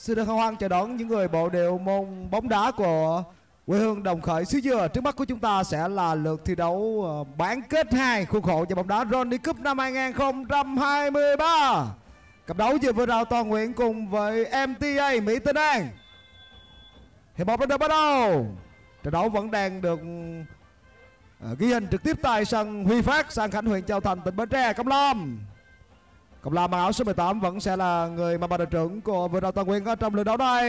Xin được hân hoan chào đón những người bộ đều môn bóng đá của quê hương Đồng Khởi xứ Dừa. Trước mắt của chúng ta sẽ là lượt thi đấu ờ, bán kết 2 khuôn khổ giải bóng đá Ronny Cup năm 2023. Cặp đấu giữa vừa rào Toàn Nguyễn cùng với MTA Mỹ Tân An. Hiệp một đã bắt đầu. Trận đấu vẫn đang được ờ, ghi hình trực tiếp tại sân Huy Phát, sang Khánh huyện Châu Thành, tỉnh Bến Tre, Cam Lâm. Cộng la mang áo số 18 vẫn sẽ là người mà ban đội trưởng của Vừa Rao Toàn Nguyễn ở trong lượt đấu này.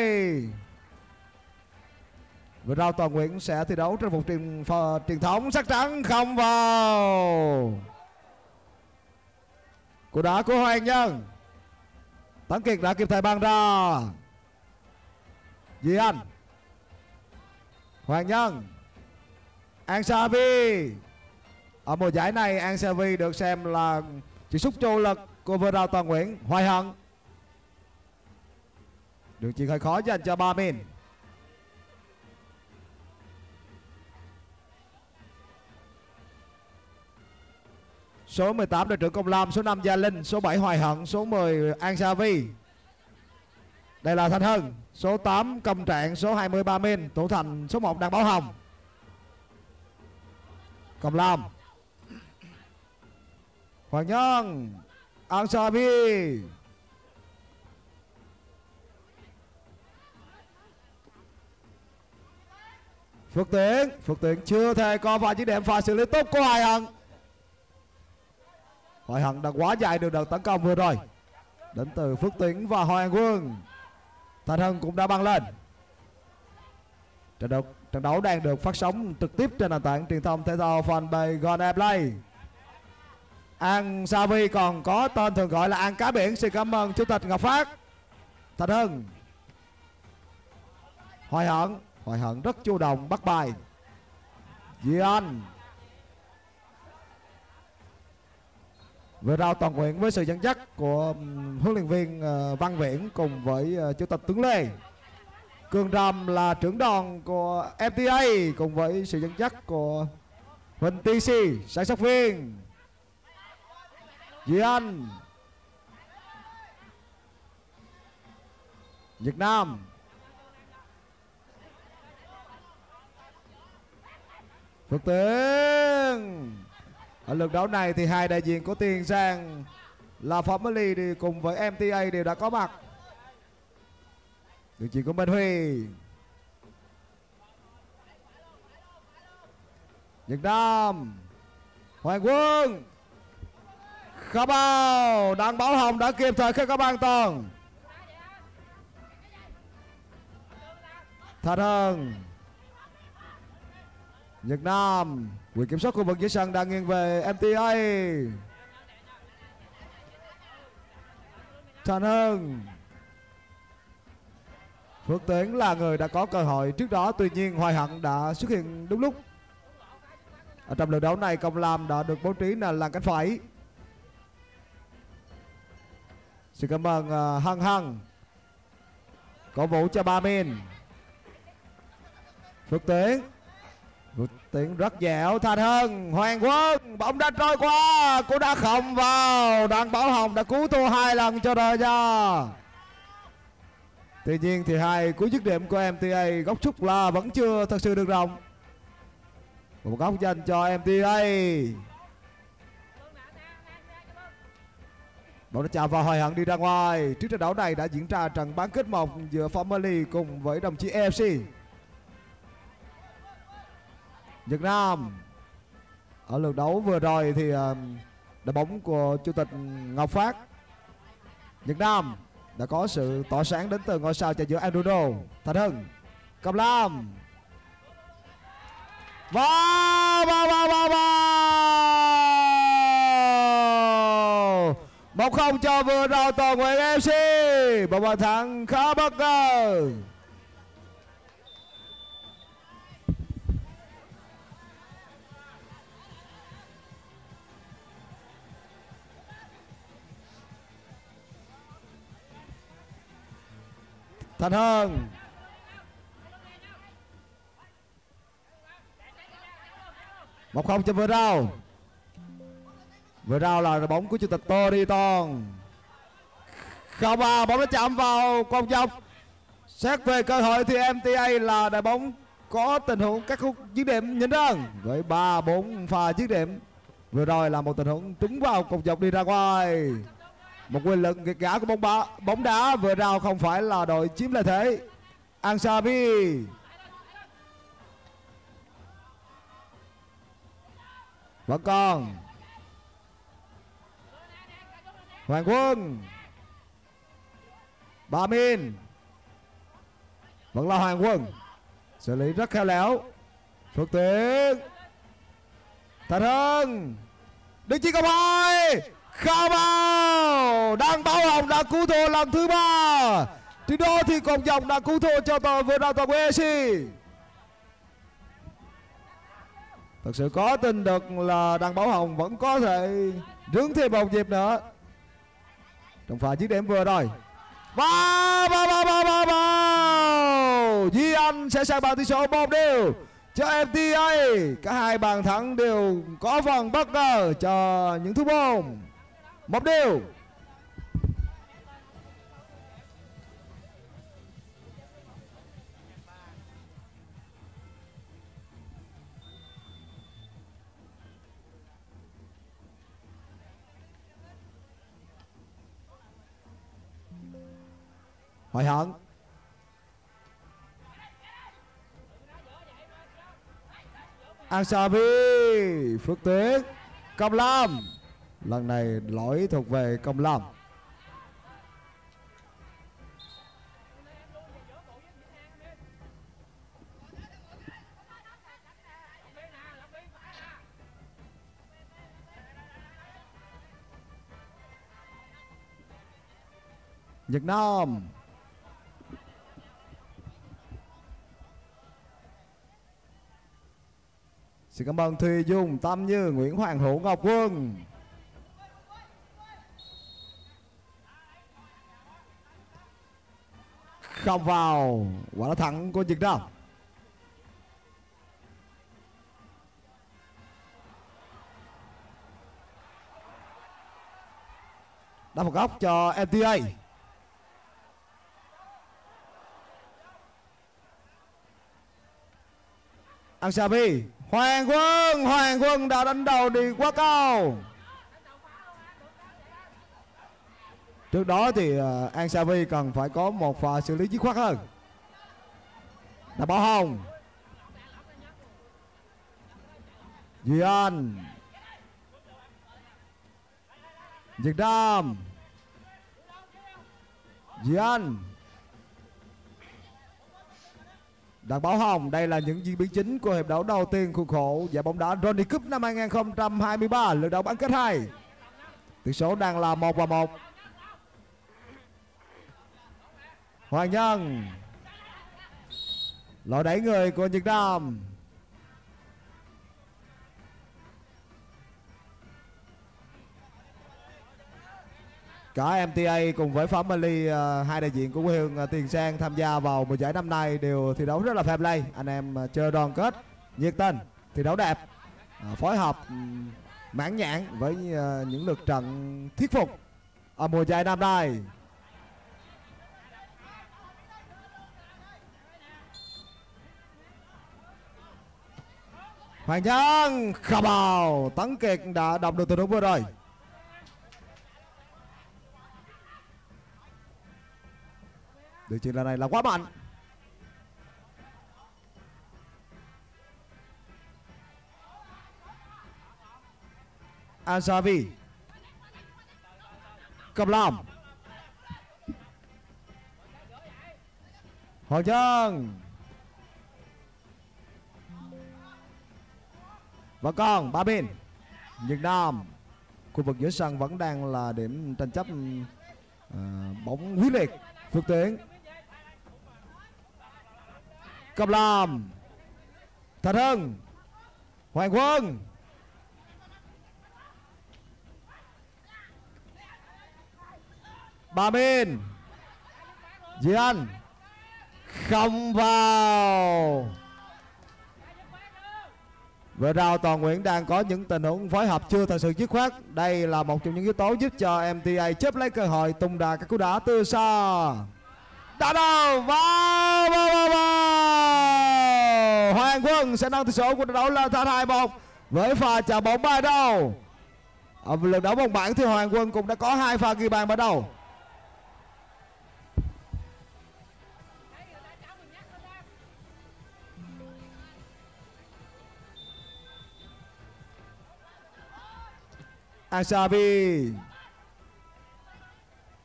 Vừa Rao Toàn Nguyễn sẽ thi đấu trên phục truyền truyền thống sắc trắng không vào. Cú đá của Hoàng Nhân. Tấn Kiệt đã kịp thời ban ra. Duy Anh. Hoàng Nhân. An Savi. Ở mùa giải này, An Savi được xem là chỉ xúc châu lực của vừa rào toàn Nguyễn Hoài Hận Đường chuyền hơi khó dành cho Ba Min. Số 18 đội trưởng Công Lam, Số 5 Gia Linh, Số 7 Hoài Hận Số 10 An Sa Vi. Đây là Thanh Hưng Số 8 Công Trạng, Số 20 Ba Min, Thủ Thành, Số 1 Đăng Bảo Hồng. Công Lam. Hoàng Nhân. Ang Sabi Phước Tiến Phước Tiến chưa thể có vài chiếc điểm pha xử lý tốt của Hoài Hằng. Hoài Hằng đã quá dài được đợt tấn công vừa rồi. Đến từ Phước Tiến và Hoàng Quân. Thành Hưng cũng đã băng lên. Trận đấu, trận đấu đang được phát sóng trực tiếp trên nền tảng truyền thông thể thao fanpage Gone Play An Savi còn có tên thường gọi là An Cá Biển. Xin cảm ơn Chủ tịch Ngọc Phát. Thành Hưng. Hoài Hận. Hoài Hận rất chủ động, bắt bài. Duy Anh. Vừa rao toàn nguyện với sự dẫn dắt của huấn luyện viên ờ, Văn Viễn cùng với ờ, Chủ tịch Tướng Lê. Cường Rầm là trưởng đoàn của FTA cùng với sự dẫn dắt của Huỳnh TC sản xuất viên. Duy Anh Việt Nam. Phước Tiến Ở lượt đấu này thì hai đại diện của Tiền Giang là Family thì cùng với MTA đều đã có mặt. Đường chuyền của Minh Huy. Việt Nam. Hoàng Quân. Khá bao. Đặng Bảo Hồng đã kịp thời khi các bạn toàn Thật hơn Nhật Nam. Quyền kiểm soát khu vực dưới sân đang nghiêng về MTA Thành Hưng Phước Tiến là người đã có cơ hội trước đó, Tuy nhiên Hoài Hận đã xuất hiện đúng lúc. Ở trong lượt đấu này, Công Lam đã được bố trí là làng cánh phải. Xin cảm ơn à, uh, Hăng Hân Cổ vũ cho ba Men. Phước Tiến Phước Tiến rất dẻo. Thành Hân Hoàng Quân. Bóng đã trôi qua. Cũng đã không vào. Đặng Bảo Hồng đã cứu thua hai lần cho đội ra Tuy nhiên thì hai cú dứt điểm của MTA góc trúc là vẫn chưa thật sự được rộng. Một góc dành cho MTA Bóng đã chạm vào Hoài Hận đi ra ngoài. Trước trận đấu này đã diễn ra trận bán kết một giữa Family cùng với đồng chí EFC Việt Nam, Ở lượt đấu vừa rồi thì ờ, đội bóng của Chủ tịch Ngọc Phát, Việt Nam đã có sự tỏa sáng đến từ ngôi sao chạy giữa Anduno Thành Hưng Cầm Lam. Vào vào vào vào vào một không cho vừa rồi toàn nguyện FC một bàn thắng khá bất ngờ. Thành hơn, một không cho vừa rau vừa rao là bóng của chủ tịch Tô Ton không à bóng đã chạm vào con dọc xét về cơ hội thì MTA là đội bóng có tình huống các khúc dứt điểm nhỉnh hơn với ba bốn pha dứt điểm. Vừa rồi là một tình huống trúng vào cột dọc đi ra ngoài. Một quyền lực nghiệt ngã của bóng đá bóng đá vừa rào không phải là đội chiếm lợi thế. Ansabi vẫn còn. Hoàng Quân. Ba Min. Vẫn là Hoàng Quân. Xử lý rất khéo léo. Phước Tuyến. Thành Hưng. Đứng chỉ công hai. Khao bao. Đang báo hồng đã cứu thua lần thứ ba. Trên đó thì còn dòng đã cứu thua cho tờ vừa đầu tàu EC Thật sự có tin được là Đang báo hồng vẫn có thể rướng thêm một dịp nữa. Trọng pha chiếc điểm vừa rồi. Ba ba ba ba ba ba Duy Anh sẽ sang bàn tỷ số một đều. Cho FTA Cả hai bàn thắng đều có phần bất ngờ cho những thủ môn Một đều. Hoài Hận Asabi Phước Tiến, Công Lam Lần này lỗi thuộc về Công Lam Việt Nam. Xin cảm ơn Thùy Dung, Tâm Như, Nguyễn Hoàng Hữu, Ngọc Quân. Không vào Quả đá thẳng của Nhật Nam Đá một góc cho MTA Ansabi Hoàng Quân Hoàng Quân đã đánh đầu đi quá cao. Trước đó thì ờ, An Savi cần phải có một pha xử lý dứt khoát hơn. Đã bỏ hồng. Duy Anh. Việt Nam. Duy Anh. Đặng Bảo Hồng, đây là những diễn biến chính của hiệp đấu đầu tiên khuôn khổ giải bóng đá Ronny Cup năm 2023, lượt đấu bán kết 2. Tỷ số đang là 1 và 1. Hoàng Nhân Lỗi đẩy người của Nhật Nam Cả MTA cùng với Family uh, à, hai đại diện của quê hương uh, Tiền Giang tham gia vào mùa giải năm nay đều thi đấu rất là fair play. Anh em uh, chơi đoàn kết, nhiệt tình, thi đấu đẹp, uh, phối hợp um, mãn nhãn với uh, những lượt trận thuyết phục ở mùa giải năm nay. Hoàng Nhân Khả Bào Tấn Kiệt đã đọc được tình huống vừa rồi Đường chuyền lần này là quá mạnh. Azavi. Cầm Lam Hoàng Trân Và còn ba bên. Nhật Nam. Khu vực giữa sân vẫn đang là điểm tranh chấp uh, bóng quyết liệt. Phước Tiến. Cầm Lam Thật Hưng Hoàng Quân. Ba Minh, Duy Anh Không vào. Vừa rào Toàn Nguyễn đang có những tình huống phối hợp chưa thật sự dứt khoát. Đây là một trong những yếu tố giúp cho MTA chấp lấy cơ hội tung đà các cú đá từ xa đã đầu vào vào vào vào Hoàng Quân sẽ nâng tỷ số của trận đấu lên thành hai một với pha chạm bóng ban đầu. Ở lượt đấu vòng bảng thì Hoàng Quân cũng đã có hai pha ghi bàn bắt đầu. Asabi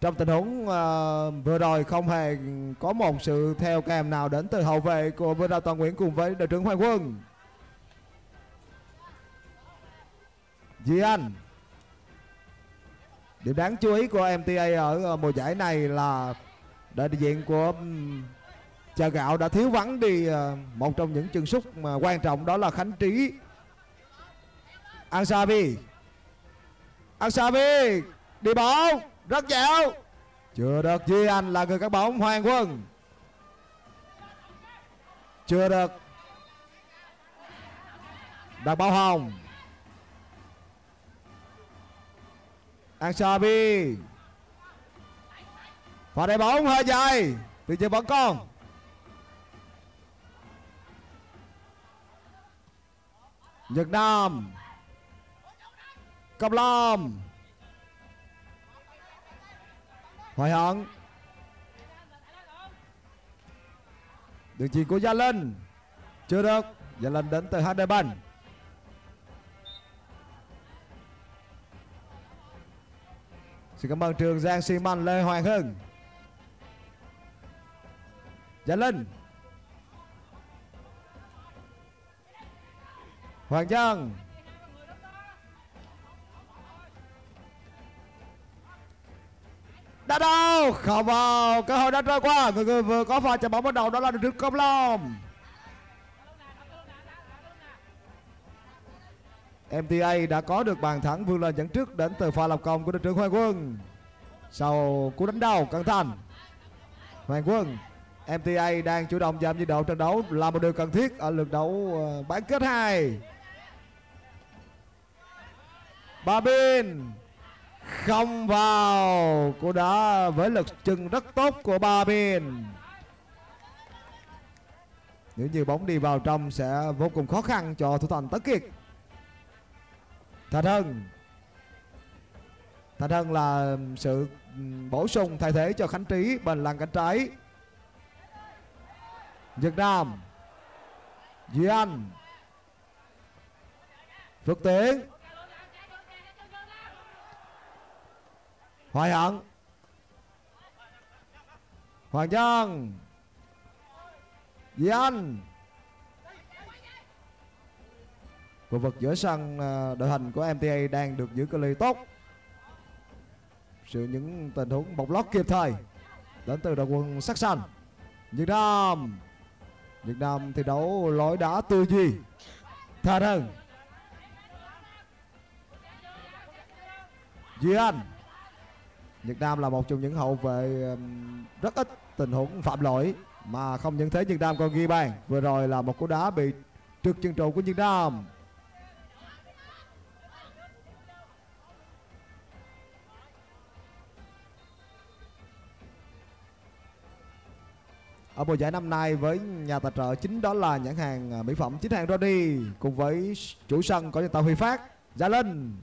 trong tình huống uh, vừa rồi không hề có một sự theo kèm nào đến từ hậu vệ của Vương Đào Toàn Nguyễn cùng với đội trưởng Hoàng Quân. Duy Anh. Điểm đáng chú ý của MTA ở ờ, mùa giải này là đại diện của Chà Gạo đã thiếu vắng đi ờ, một trong những chân sút mà quan trọng đó là Khánh Trí. Ansabi Ansabi đi bóng rất dẻo. Chưa được Duy Anh là người cắt bóng Hoàng Quân. Chưa được đặt bao hồng. Ansabi Pha đá bóng hơi dài. Từ chơi bóng con, Nhật Nam. Cầm Lam Hoài Hận Đường chuyền của Gia Linh Chưa được. Gia Linh đến từ HD Bank Xin cảm ơn Trường Giang xi măng Lê Hoàng Hưng. Gia Linh Hoàng giang. Đã đâu không vào cơ hội đã trôi qua. Người, người vừa có pha chạm bóng bắt đầu đó là được công long. MTA đã có được bàn thắng vươn lên dẫn trước đến từ pha lập công của đội trưởng Hoàng Quân. Sau cú đánh đầu cẩn thận Hoàng Quân MTA đang chủ động giảm nhiệt độ trận đấu là một điều cần thiết ở lượt đấu ờ, bán kết 2 Babin không vào, cô đã với lực chừng rất tốt của ba bên. Nếu như bóng đi vào trong sẽ vô cùng khó khăn cho thủ thành tất kiệt. Thành hân. Thành hân là sự bổ sung thay thế cho khánh trí bên làng cánh trái. Việt nam. Duy anh. Phước tiến. Hoài Hận. Hoàng Trân Di Anh. Khu vực giữa sân à, đội hình của MTA đang được giữ cự ly tốt. Sự những tình huống bọc lót kịp thời Đến từ đội quân sắc xanh. Việt Nam. Việt Nam thi đấu lối đá tư duy. Thà hơn Duy Anh. Nhật Nam là một trong những hậu vệ rất ít tình huống phạm lỗi mà không những thế Nhật Nam còn ghi bàn. Vừa rồi là một cú đá bị trượt chân trụ của Nhật Nam. Ở mùa giải năm nay với nhà tài trợ chính đó là nhãn hàng à, mỹ phẩm chính hàng Rodi cùng với chủ sân có nhân tàu Huy Phát, Gia Linh,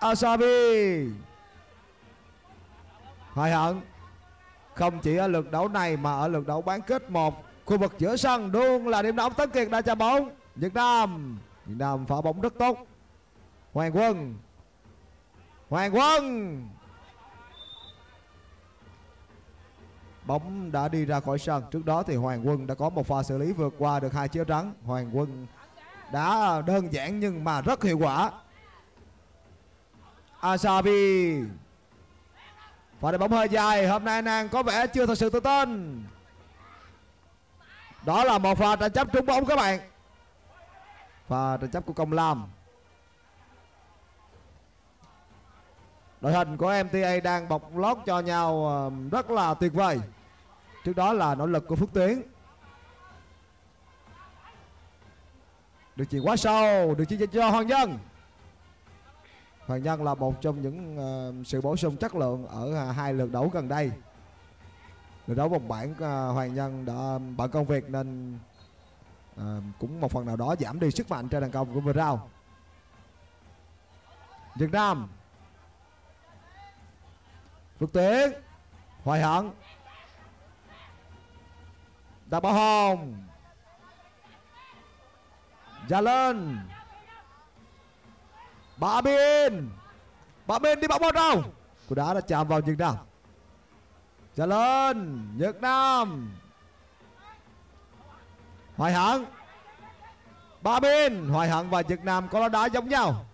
Asabi. Hoài hận. Không chỉ ở lượt đấu này mà ở lượt đấu bán kết một, Khu vực giữa sân luôn là điểm nóng Tấn Kiệt đã chạm bóng. Việt Nam Việt Nam phá bóng rất tốt. Hoàng Quân. Hoàng Quân. Bóng đã đi ra khỏi sân. Trước đó thì Hoàng Quân đã có một pha xử lý vượt qua được hai chiếu trắng Hoàng Quân đã đơn giản nhưng mà rất hiệu quả. Asabi. Pha đá bóng hơi dài, Hôm nay nàng có vẻ chưa thật sự tự tin. Đó là một pha tranh chấp trúng bóng các bạn. Pha tranh chấp của Công Lam. Đội hình của MTA đang bọc lót cho nhau um, rất là tuyệt vời. Trước đó là nỗ lực của Phước Tiến Được chuyền quá sâu, Được chuyền cho Hoàng dân. Hoàng Nhân là một trong những uh, sự bổ sung chất lượng ở uh, hai lượt đấu gần đây. Lượt đấu vòng bảng uh, Hoàng Nhân đã bận công việc nên uh, cũng một phần nào đó giảm đi sức mạnh trên đàn công của vừa rao. Việt Nam. Phước Tiến. Hoài Hận. Đa Bảo Hồng. Gia lên Bà bên Bà bên đi bóng một đâu? Cú đá đã chạm vào Nhật Nam. Trả lên, Nhật Nam. Hoài Hận Ba bên Hoài Hận và Nhật Nam có đá giống nhau.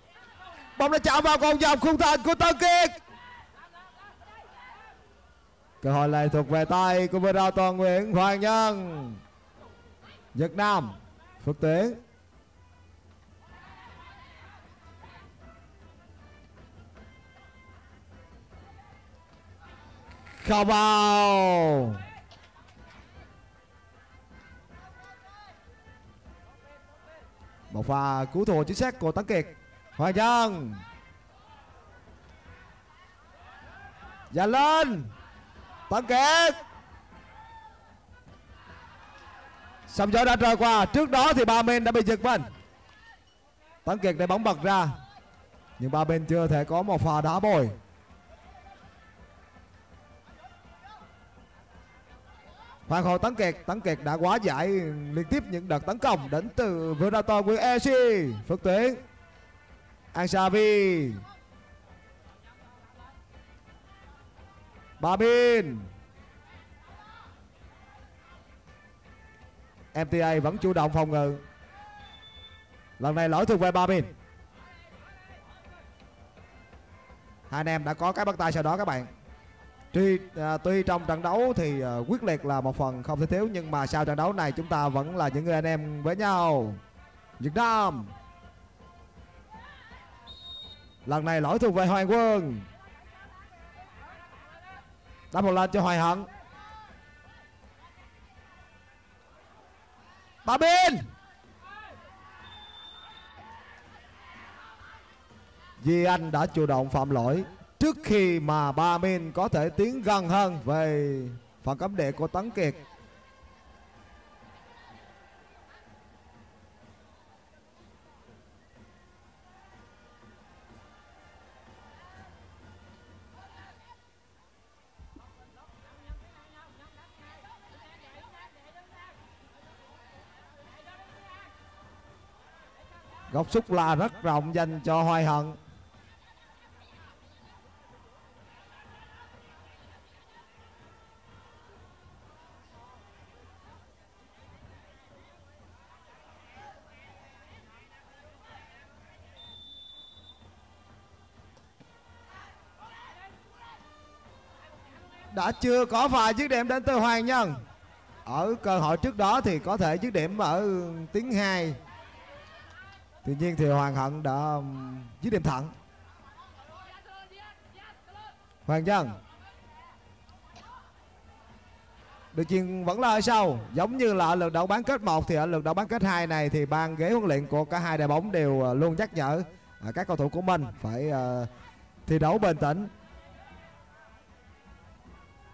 Bóng đã chạm vào vòng dòng khung thành của Tân Kiệt. Cơ hội này thuộc về tay của Vừa Toàn Nguyễn Hoàng Nhân. Nhật Nam, Phước Tiến không vào một pha cứu thua chính xác của Tấn Kiệt. Hoàng dân và lên. Tấn Kiệt. Sông gió đã trôi qua. Trước đó thì ba bên đã bị giật mình. Tấn Kiệt để bóng bật ra. Nhưng ba bên chưa thể có một pha đá bồi. Hoàng hậu Tấn Kiệt Tấn Kiệt đã quá giải liên tiếp những đợt tấn công đến từ Venator Nguyễn EC Phước Tiến Ansavi Babin MTA vẫn chủ động phòng ngự. Lần này lỗi thuộc về Babin Hai anh em đã có cái bắt tay sau đó các bạn. Tuy à, tuy trong trận đấu thì à, quyết liệt là một phần không thể thiếu nhưng mà sau trận đấu này chúng ta vẫn là những người anh em với nhau. Việt Nam. Lần này lỗi thuộc về Hoàng Quân. Đá một lên cho Hoài Hận. Ba bên. Di Anh đã chủ động phạm lỗi trước khi mà ba Min có thể tiến gần hơn, về phần cấm địa của Tấn Kiệt. Góc xúc là rất rộng dành cho Hoài Hận đã chưa có vài dứt điểm đến từ Hoàng Nhân ở cơ hội trước đó thì có thể dứt điểm ở tiếng 2 tuy nhiên thì Hoàng Hận đã um, dứt điểm thẳng. Hoàng Nhân được chuyện vẫn là ở sau. Giống như là ở lượt đấu bán kết 1 thì ở lượt đấu bán kết 2 này thì ban ghế huấn luyện của cả hai đội bóng đều uh, luôn nhắc nhở à, các cầu thủ của mình phải uh, thi đấu bình tĩnh.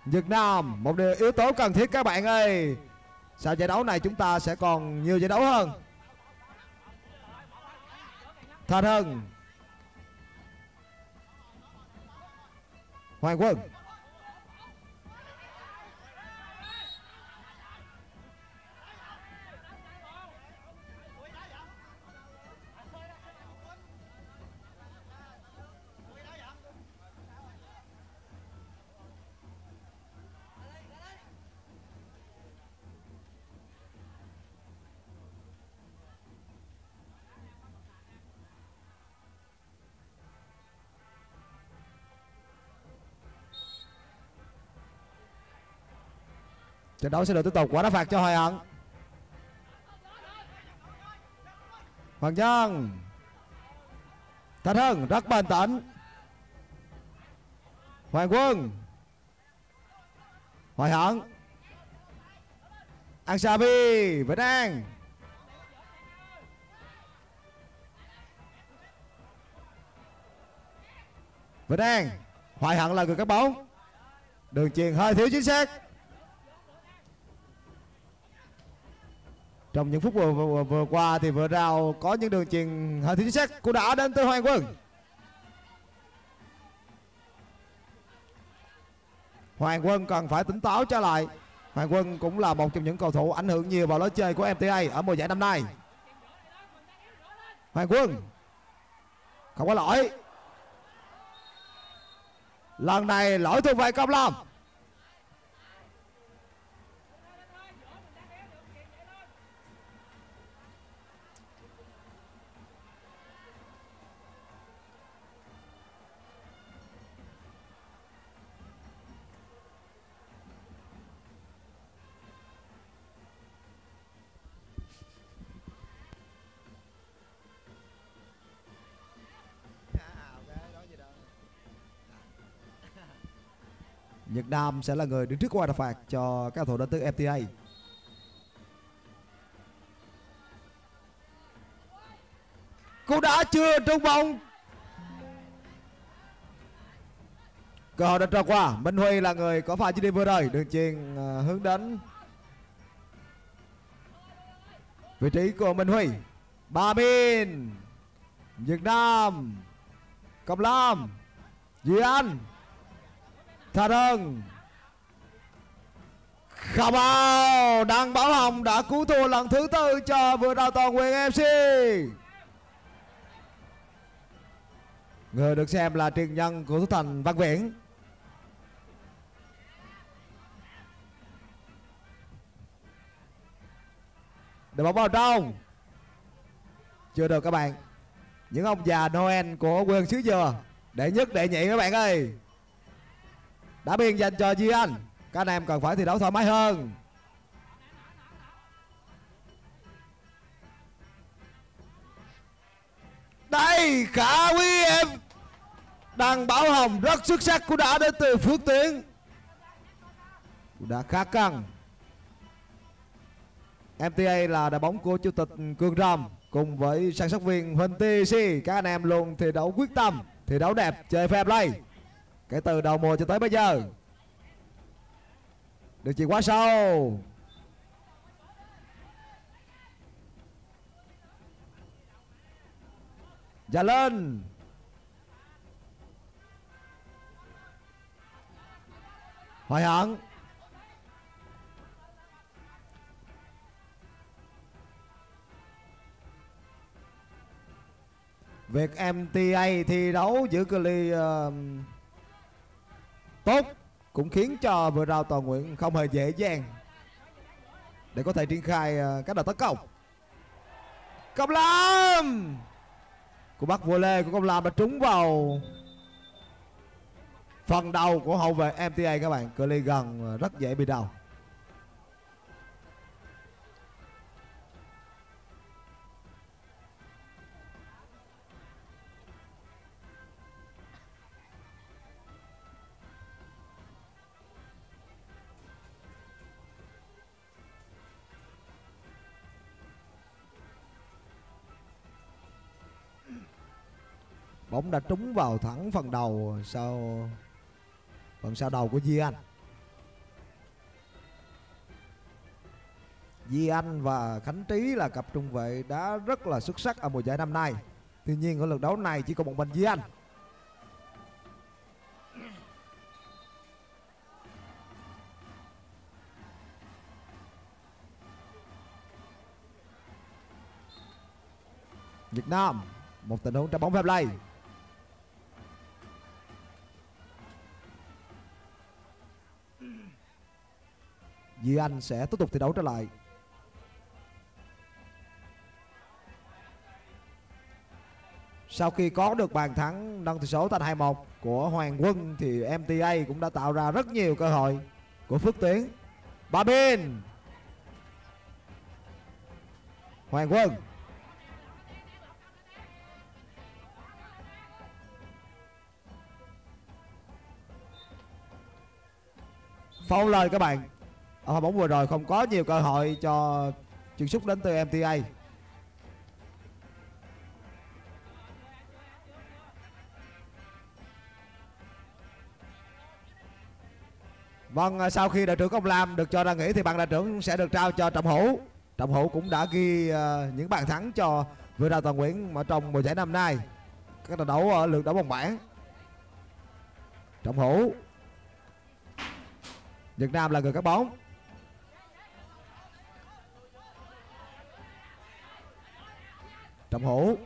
Việt Nam, một điều yếu tố cần thiết các bạn ơi. Sau giải đấu này chúng ta sẽ còn nhiều giải đấu hơn. Thành Hưng. Hoàng Quân. Trận đấu sẽ được tiếp tục. Quả đá phạt cho hoài hận. Hoàng nhân Thanh hưng, rất bình tĩnh. Hoàng quân. Hoài hận. An sabi vĩnh an. Vĩnh an. Hoài hận là người cắt bóng. Đường truyền hơi thiếu chính xác. Trong những phút vừa, vừa, vừa qua thì vừa rào có những đường chuyền hơi thiếu chính xác cũng đã đến từ Hoàng Quân. Hoàng Quân cần phải tỉnh táo trở lại. Hoàng Quân cũng là một trong những cầu thủ ảnh hưởng nhiều vào lối chơi của MTA ở mùa giải năm nay. Hoàng Quân không có lỗi. Lần này lỗi thuộc về công lâm. Đam Nam sẽ là người đứng trước qua đà phạt cho các cầu thủ đến từ FTA. Cú đá chưa trúng bóng. Cơ hội đã trôi qua. Minh Huy là người có pha chỉ đi vừa rồi. Đường chuyền à, hướng đến vị trí của Minh Huy. Ba Min. Việt Nam. Công Lam. Duy Anh Thà Đơn. Khả bao Đăng Bảo Hồng đã cứu thua lần thứ tư cho vừa đào toàn quyền MC Người được xem là truyền nhân của Thú Thành Văn Viễn. Để bóng vào trong. Chưa được các bạn. Những ông già Noel của quyền xứ dừa. Đệ nhất đệ nhị các bạn ơi đã biên dành cho Duy Anh. Các anh em cần phải thi đấu thoải mái hơn. Đây, khả quý em. Đăng bảo hồng rất xuất sắc của đã đến từ phước tiến. Đã khá căng. MTA là đội bóng của chủ tịch Cường Rồng cùng với sản xuất viên Huỳnh TC các anh em luôn thi đấu quyết tâm, thi đấu đẹp, chơi fair play kể từ đầu mùa cho tới bây giờ. Được chìa quá sâu. Dạ lên. Hoài hận Việc MTA thi đấu giữa cự ly uh, tốt. Cũng khiến cho vừa rao toàn nguyện không hề dễ dàng để có thể triển khai ờ, các đợt tấn công. Công lam của bắt vô lê của công lam đã trúng vào phần đầu của hậu vệ mta các bạn. Cự ly gần ờ, rất dễ bị đầu bóng đã trúng vào thẳng phần đầu. Sau phần sau đầu của Di Anh? Di Anh và Khánh Trí là cặp trung vệ đã rất là xuất sắc ở mùa giải năm nay. Tuy nhiên, ở lượt đấu này chỉ có một mình Di Anh. Việt Nam, một tình huống trái bóng phép lay. Duy Anh sẽ tiếp tục thi đấu trở lại Sau khi có được bàn thắng nâng tỷ số thành 2-1 của Hoàng Quân, thì MTA cũng đã tạo ra rất nhiều cơ hội của Phước Tiến. Ba bên. Hoàng Quân. Phone lời các bạn ở bóng vừa rồi không có nhiều cơ hội cho chuyển xúc đến từ MTA Vâng, à, sau khi đội trưởng Công Lam được cho ra nghỉ thì bạn đội trưởng sẽ được trao cho Trọng Hữu. Trọng Hữu cũng đã ghi à, những bàn thắng cho Vừa Đào Toàn Nguyễn ở trong mùa giải năm nay. Các trận đấu ở lượt đấu vòng bảng. Trọng Hữu. Việt Nam là người cắt bóng. Trọng Hữu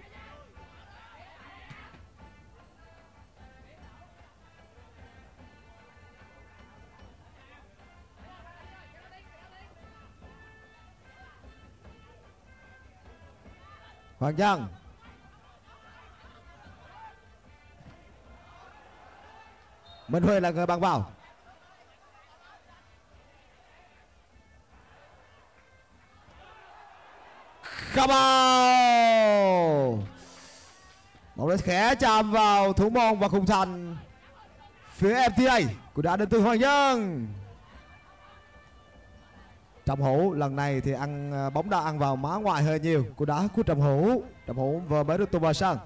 Hoàng Nhân Minh huy là người bằng vào. Come on Bóng đã khẽ chạm vào thủ môn và khung thành. Phía FTA của đã đến từ Hoàng Nhân. Trầm Hữu, lần này thì ăn à, bóng đã ăn vào má ngoài hơi nhiều. Của đá của trầm Hữu. Trầm Hữu vừa mới được tung vào sân.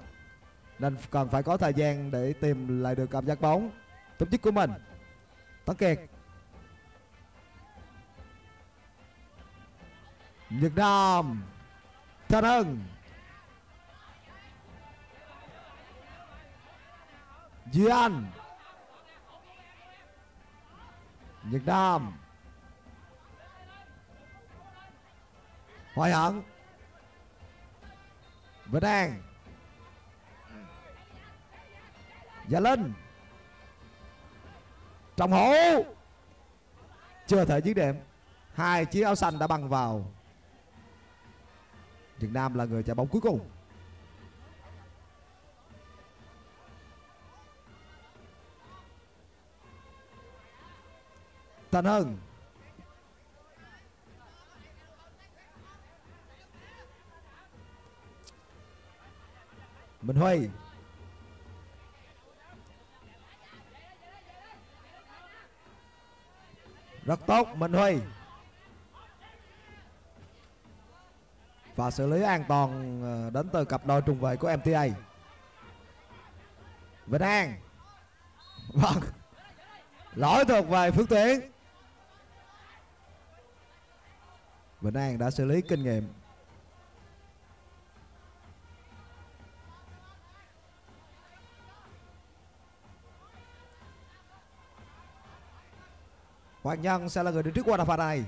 Nên cần phải có thời gian để tìm lại được cảm giác bóng. Tốt chức của mình. Tấn Kiệt. Nhật Nam. Thanh Hưng. Duy Anh Nhật Nam Hoài Hận Vĩnh An. Gia Linh. Trọng Hữu, Chưa thể dứt điểm. Hai chiếc áo xanh đã băng vào. Việt Nam là người chạy bóng cuối cùng. Thành Hưng. Minh Huy. Rất tốt, Minh Huy. Và xử lý an toàn ờ, đến từ cặp đôi trung vệ của MTA Vĩnh An. Vâng. Lỗi thuộc về Phước Tuyến. Vĩnh An đã xử lý kinh nghiệm. Hoàng Nhân sẽ là người đứng trước qua phạt này.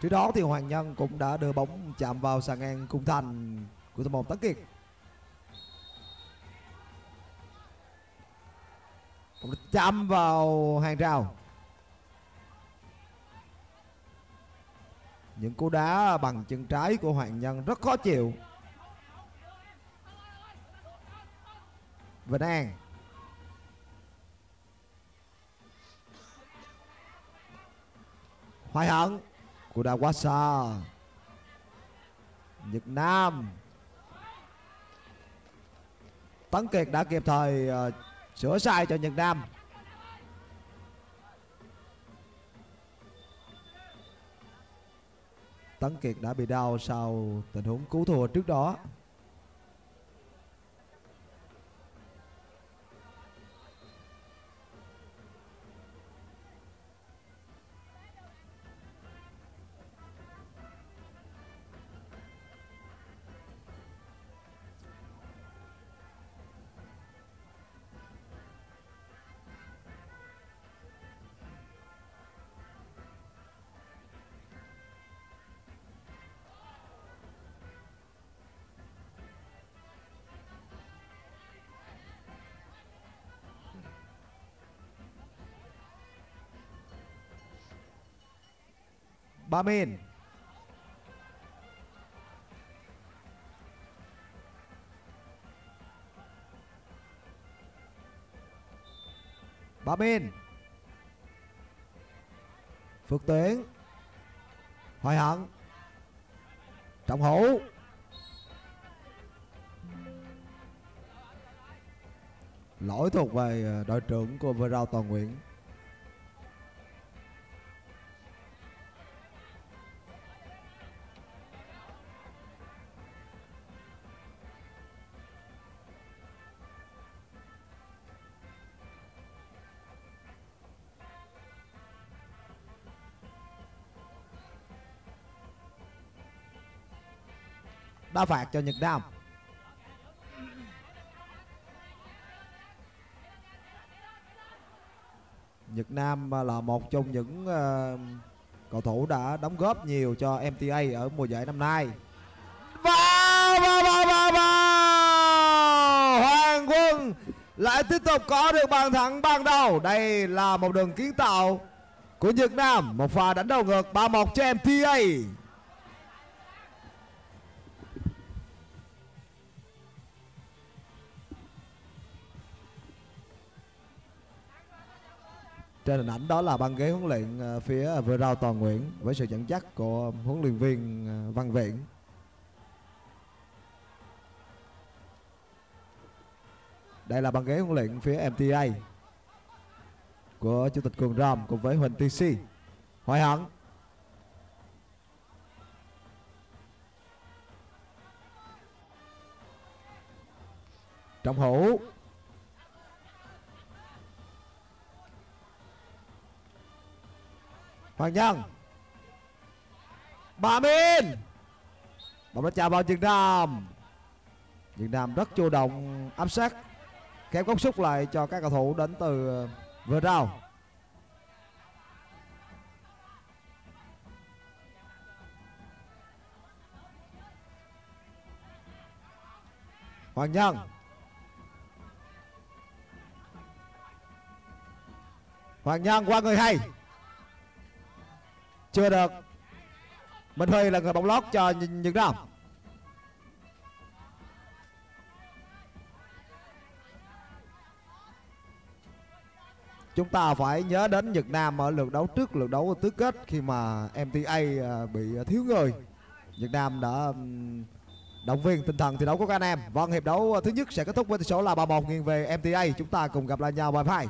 Trước đó thì Hoàng Nhân cũng đã đưa bóng chạm vào sàn ngang cung thành của thủ môn Tấn Kiệt. Chạm vào hàng rào. Những cú đá bằng chân trái của Hoàng Nhân rất khó chịu. Vĩnh An. Hoài Hận. Của đá Quá Sa Nhật Nam. Tấn Kiệt đã kịp thời uh, sửa sai cho Nhật Nam. Tấn Kiệt đã bị đau sau tình huống cứu thua trước đó. Ba Min Ba Min Phước Tuyến Hoài Hận. Trọng Hữu. Lỗi thuộc về ờ, đội trưởng của Vừa Rao Toàn Nguyễn đá phạt cho Nhật Nam Nhật Nam à, là một trong những uh, cầu thủ đã đóng góp nhiều cho MTA ở mùa giải năm nay. Và và và và và! Hoàng Quân lại tiếp tục có được bàn thắng ban đầu. Đây là một đường kiến tạo của Nhật Nam. Một pha đánh đầu ngược 3-1 cho MTA trên hình ảnh đó là băng ghế huấn luyện ờ, phía vừa rao toàn nguyễn với sự dẫn dắt của huấn luyện viên ờ, văn viện. Đây là băng ghế huấn luyện phía mta của chủ tịch cường rom cùng với huỳnh tc hoài hận. Trọng hữu. Hoàng Nhân. Bà Min Bóng đã chạm vào Việt Nam. Việt Nam rất chủ động, áp sát Kéo góc xúc lại cho các cầu thủ đến từ ờ, vừa rào. Hoàng Nhân. Hoàng Nhân qua người hay chưa được Minh Huy là người bóng lót cho Nhật Nam Chúng ta phải nhớ đến Nhật Nam ở lượt đấu trước lượt đấu tứ kết khi mà MTA à, bị thiếu người. Nhật Nam đã động viên tinh thần thi đấu của các anh em. Vâng, hiệp đấu thứ nhất sẽ kết thúc với tỷ số là 3-1 nghiêng về MTA. Chúng ta cùng gặp lại nhau vào hai.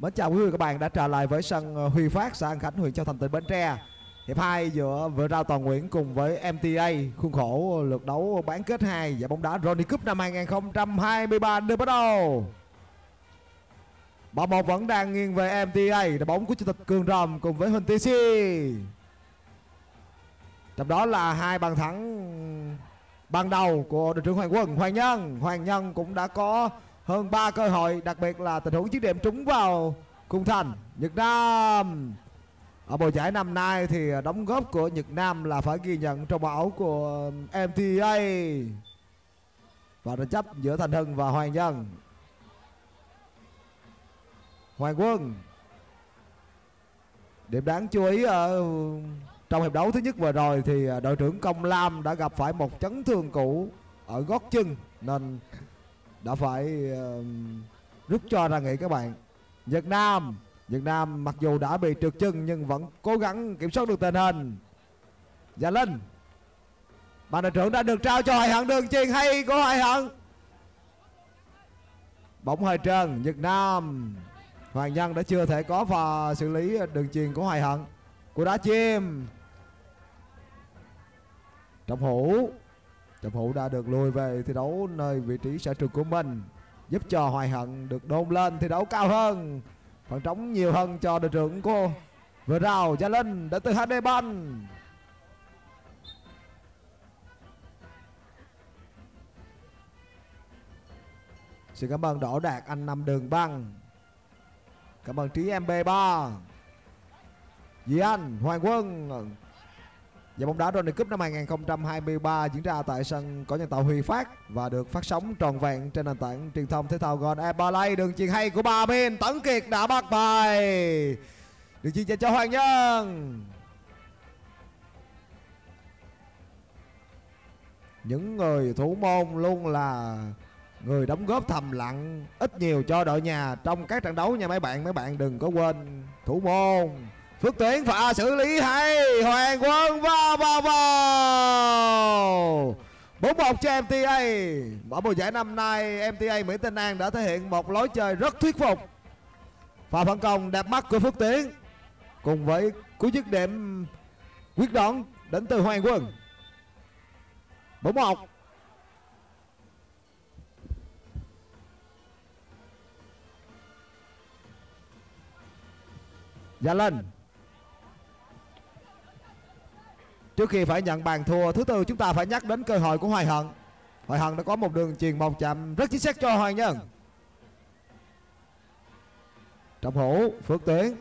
Mến chào quý vị và các bạn đã trở lại với sân ờ, Huy Phát xã An Khánh huyện Châu Thành tỉnh Bến Tre. Hiệp 2 giữa Vừa Rao Toàn Nguyễn cùng với MTA khuôn khổ lượt đấu bán kết 2 giải bóng đá Ronny Cup năm 2023 được bắt đầu. Bảo một vẫn đang nghiêng về MTA, đội bóng của chủ tịch Cường rồng cùng với Huỳnh TC. Trong đó là hai bàn thắng ban đầu của đội trưởng Hoàng Quân, Hoàng Nhân. Hoàng Nhân cũng đã có hơn 3 cơ hội, đặc biệt là tình huống chiếc điểm trúng vào khung thành. Nhật Nam. Ở mùa giải năm nay thì đóng góp của Nhật Nam là phải ghi nhận trong áo của MTA và tranh chấp giữa Thành Hưng và Hoàng Nhân Hoàng Quân. Điểm đáng chú ý ở trong hiệp đấu thứ nhất vừa rồi thì đội trưởng Công Lam đã gặp phải một chấn thương cũ ở gót chân nên đã phải uh, rút cho ra nghỉ các bạn. Việt Nam, Việt Nam mặc dù đã bị trượt chân nhưng vẫn cố gắng kiểm soát được tình hình. Gia Linh. Ban đội trưởng đã được trao cho Hoài Hận đường chuyền hay của Hoài Hận. Bóng hơi trơn, Việt Nam Hoàng Nhân đã chưa thể có và xử lý đường truyền của Hoài Hận của đá chim Trọng Hữu Trọng Hữu đã được lùi về thi đấu nơi vị trí sở trường của mình giúp cho Hoài Hận được đôn lên thi đấu cao hơn phần trống nhiều hơn cho đội trưởng cô vừa rào Gia Linh đã từ HD Ban Xin cảm ơn Đỗ Đạt anh năm đường băng. Cảm ơn Trí MB3 Dì Anh, Hoàng Quân. Giải bóng đá Ronny Cup năm 2023 diễn ra tại sân có nhân tạo Huy Phát và được phát sóng tròn vẹn trên nền tảng truyền thông thể thao Gòn Airplay. Đường chuyền hay của Ba bên, Tấn Kiệt đã bắt bài. Đường chuyền dành cho Hoàng Nhân. Những người thủ môn luôn là người đóng góp thầm lặng, ít nhiều cho đội nhà trong các trận đấu nha mấy bạn mấy bạn đừng có quên thủ môn Phước Tuyển pha xử lý hay. Hoàng Quân vào vào vào 4-1 cho MTA Ở mùa giải năm nay MTA Mỹ Tinh An đã thể hiện một lối chơi rất thuyết phục. Pha phản công đẹp mắt của Phước Tuyển Cùng với cú dứt điểm quyết đoán đến từ Hoàng Quân. 4-1 Gia Linh Trước khi phải nhận bàn thua, thứ tư chúng ta phải nhắc đến cơ hội của Hoài Hận. Hoài Hận đã có một đường truyền một chạm rất chính xác cho Hoàng Nhân. Trọng Hữu Phước Tuyến.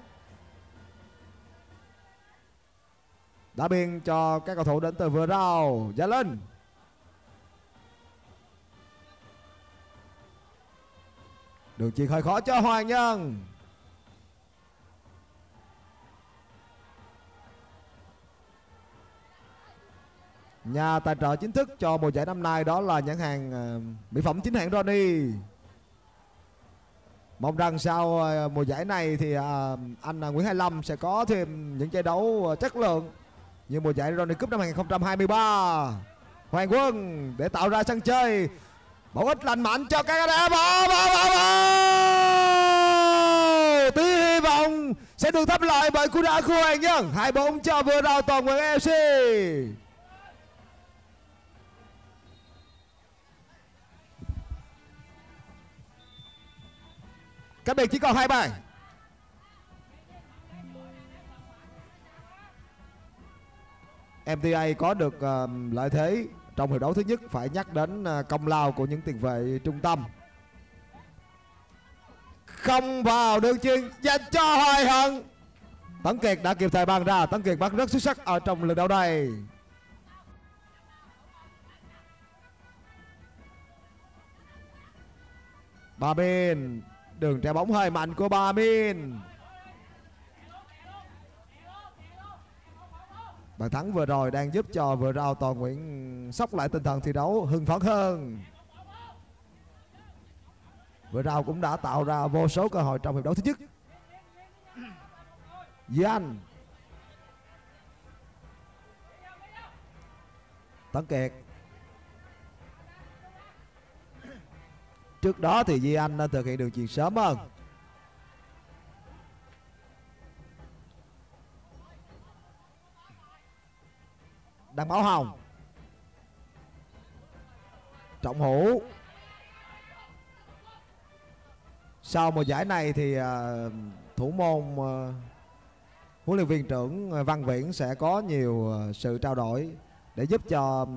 Đã biên cho các cầu thủ đến từ vừa rau Gia Linh. Đường chuyền hơi khó cho Hoàng Nhân. Nhà tài trợ chính thức cho mùa giải năm nay đó là nhãn hàng ờ, mỹ phẩm chính hãng Ronnie. Mong rằng sau ờ, mùa giải này thì ờ, anh Nguyễn Hải Lâm sẽ có thêm những trận đấu chất lượng như mùa giải Ronnie Cup năm 2023. Hoàng Quân để tạo ra sân chơi bổ ích lành mạnh cho các anh em. Bỏ, vào. Tí hy vọng sẽ được thắp lại bởi cú đá của Hoàng Nhân. Hai bóng cho vừa đầu toàn nguyện FC. Các bạn chỉ còn hai bài. MTA có được uh, lợi thế trong hiệp đấu thứ nhất phải nhắc đến uh, công lao của những tiền vệ trung tâm. Không vào đường chuyên dành cho hoài hận. Tấn kiệt đã kịp thời bàn ra. Tấn kiệt bắt rất xuất sắc ở trong lượt đấu này. Ba bên. Đường trái bóng hơi mạnh của Ba Min. Bàn thắng vừa rồi đang giúp cho vừa rao toàn Nguyễn sóc lại tinh thần thi đấu, hưng phấn hơn. Vừa rao cũng đã tạo ra vô số cơ hội trong hiệp đấu thứ nhất. Giang. Tấn Kiệt. Trước đó thì Duy Anh đã thực hiện đường chuyền sớm hơn. Đang Bảo Hồng. Trọng Hữu. Sau mùa giải này thì à, thủ môn à, huấn luyện viên trưởng à, Văn Viễn sẽ có nhiều sự trao đổi để giúp cho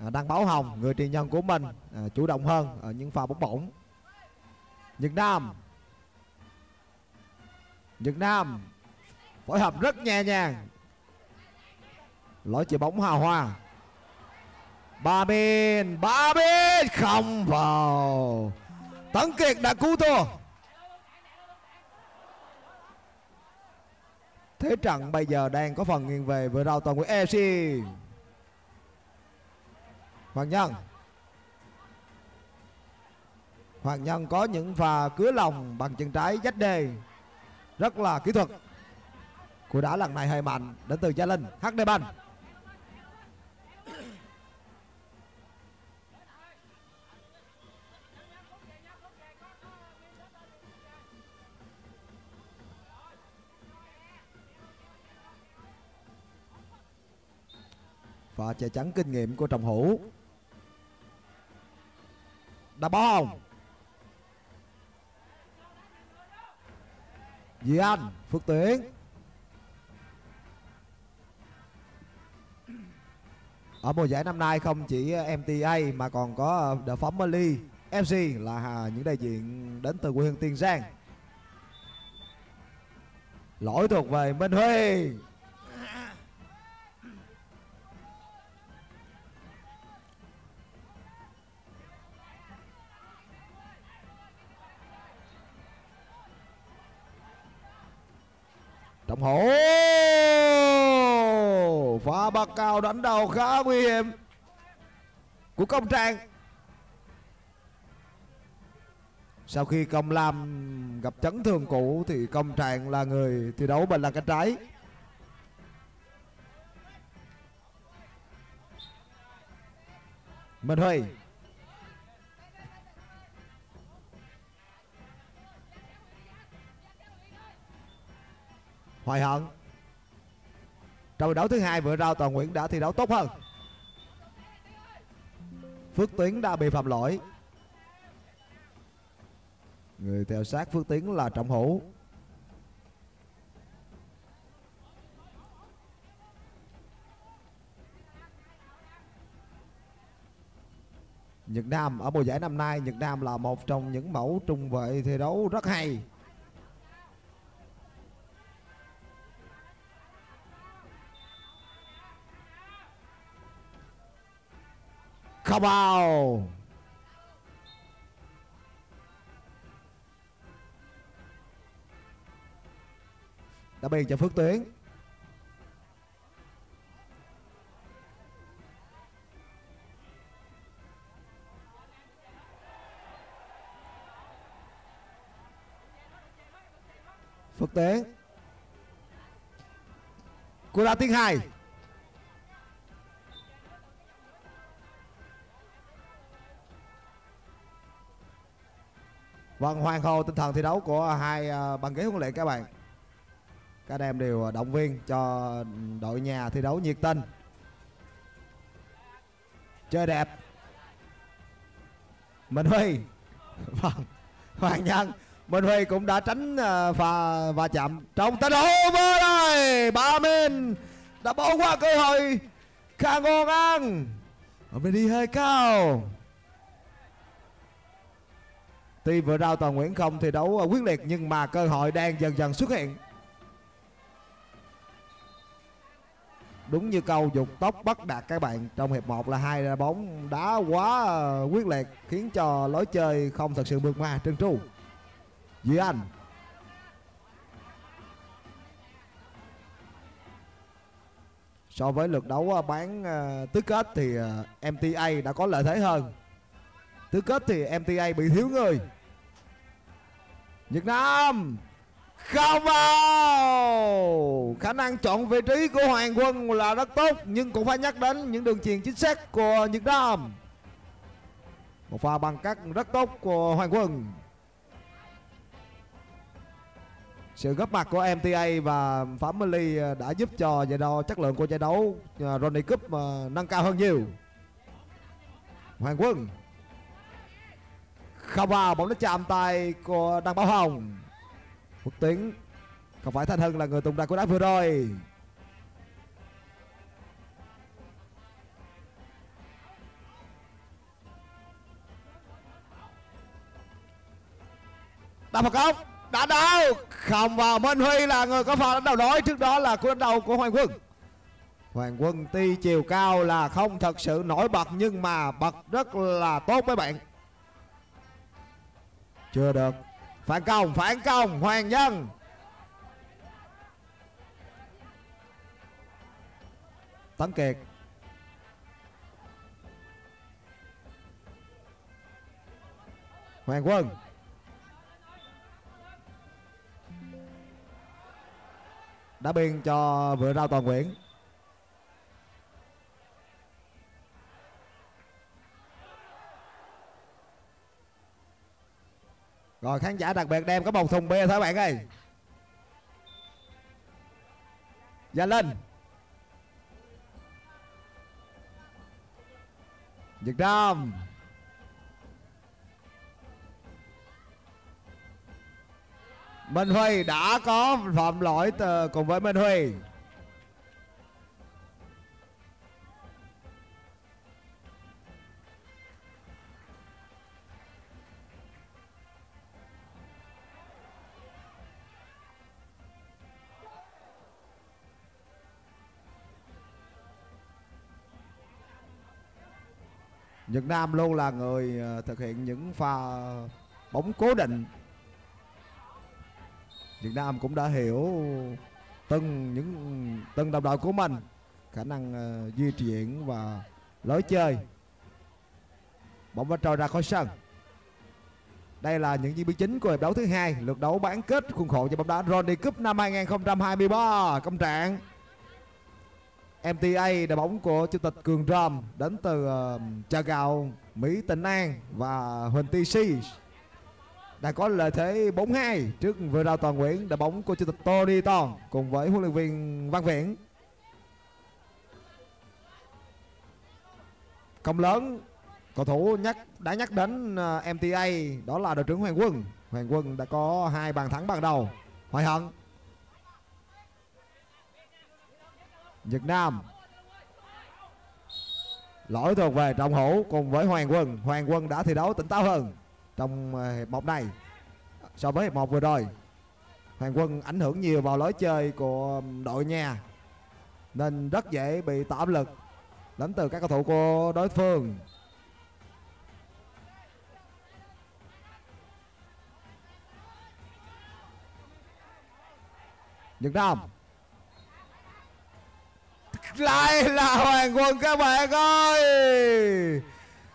À, đang đăng báo hồng người truyền nhân của mình à, chủ động hơn ở những pha bóng bổng. Nhật nam. Nhật nam phối hợp rất nhẹ nhàng. Lỗi chuyền bóng hào hoa. Ba bên ba bên không vào. Tấn kiệt đã cứu thua. Thế trận bây giờ đang có phần nghiêng về vừa đầu toàn của fc hoàng nhân. Hoàng nhân có những pha cứa lòng bằng chân trái dách đề. Rất là kỹ thuật. Của đá lần này hơi mạnh đến từ gia linh hd banh. Và che chắn kinh nghiệm của trọng hữu đá bóng. Dì Anh, Phước Tuyến Ở mùa giải năm nay không chỉ MTA mà còn có ờ, The Family FC là những đại diện đến từ quê hương Tiền Giang. Lỗi thuộc về Minh Huy. Trọng hổ Pha bạc cao đánh đầu khá nguy hiểm. Của công trạng Sau khi công lam gặp chấn thương cũ, Thì công trạng là người thi đấu bên là cánh trái. Minh Huy. Hoài Hận. Trong đấu thứ hai vừa rao Toàn Nguyễn đã thi đấu tốt hơn. Phước Tiến đã bị phạm lỗi. Người theo sát Phước Tiến là Trọng Hữu. Nhật Nam, ở mùa giải năm nay, Nhật Nam là một trong những mẫu trung vệ thi đấu rất hay. Không vào đã biên cho phước tuyến. Phước tuyến. Cú đá tiếng hai. Vâng, hoàn hồ tinh thần thi đấu của hai à, băng ghế huấn luyện các bạn. Các anh em đều à, động viên cho đội nhà thi đấu nhiệt tình. Chơi đẹp. Minh Huy. Vâng, Hoàng Nhân. Minh Huy cũng đã tránh và pha va chạm trong tình huống vừa rồi. Ba Minh đã bỏ qua cơ hội khá ngon ăn. Ở bên đi hơi cao. Tuy vừa rao toàn Nguyễn không thì đấu quyết liệt, nhưng mà cơ hội đang dần dần xuất hiện. Đúng như câu dục tốc bắt đạt các bạn, Trong hiệp 1 là hai bóng đá quá quyết liệt Khiến cho lối chơi không thật sự vượt qua Trân Tru. Duy Anh. So với lượt đấu ờ, bán ờ, tứ kết thì ờ, MTA đã có lợi thế hơn. Tứ kết thì MTA bị thiếu người. Nhật Nam không vào. Khả năng chọn vị trí của Hoàng Quân là rất tốt, nhưng cũng phải nhắc đến những đường truyền chính xác của Nhật Nam. Một pha bằng cắt rất tốt của Hoàng Quân. Sự góp mặt của MTA và Family đã giúp cho giải đấu, chất lượng của giải đấu à, Ronnie Cup à, nâng cao hơn nhiều. Hoàng Quân không vào bóng đã chạm tay của Đăng Bảo Hồng. Quốc Tiến không phải Thanh Hưng là người tung ra cú đá vừa rồi? Đá phạt góc đã đau. Không vào, Minh Huy là người có pha đánh đầu đói trước đó là cú đánh đầu của Hoàng Quân. Hoàng Quân tuy chiều cao là không thật sự nổi bật, nhưng mà bật rất là tốt với bạn chưa được. Phản công phản công, Hoàng Nhân. Tấn Kiệt. Hoàng Quân. Đã biên cho vừa rao toàn nguyễn rồi, khán giả đặc biệt đem có một thùng bia thôi bạn ơi. Dạ lên. Việt nam. Minh Huy đã có phạm lỗi cùng với Minh Huy. Nhật Nam luôn là người ờ, thực hiện những pha bóng cố định. Việt Nam cũng đã hiểu từng những từng đồng đội của mình khả năng uh, di chuyển và lối chơi. Bóng vẫn trôi ra khỏi sân. Đây là những diễn biến chính của hiệp đấu thứ hai lượt đấu bán kết khuôn khổ cho bóng đá Ronny Cup năm 2023 công trạng. MTA đội bóng của chủ tịch Cường Ròm đến từ uh, Gạo Mỹ Tịnh An và Huỳnh TC đã có lợi thế 4-2 trước vừa đào toàn Nguyễn đội bóng của chủ tịch Tony Toàn cùng với huấn luyện viên Văn Viễn. Công lớn cầu thủ nhắc đã nhắc đến ờ, MTA đó là đội trưởng Hoàng Quân. Hoàng Quân đã có hai bàn thắng ban đầu. Hoài Hận. Việt Nam. Lỗi thuộc về trọng hữu cùng với Hoàng Quân. Hoàng Quân đã thi đấu tỉnh táo hơn trong ờ, hiệp một này so với hiệp một vừa rồi. Hoàng Quân ảnh hưởng nhiều vào lối chơi của đội nhà nên rất dễ bị tạo áp lực đến từ các cầu thủ của đối phương. Nhật Nam lại là Hoàng Quân các bạn ơi.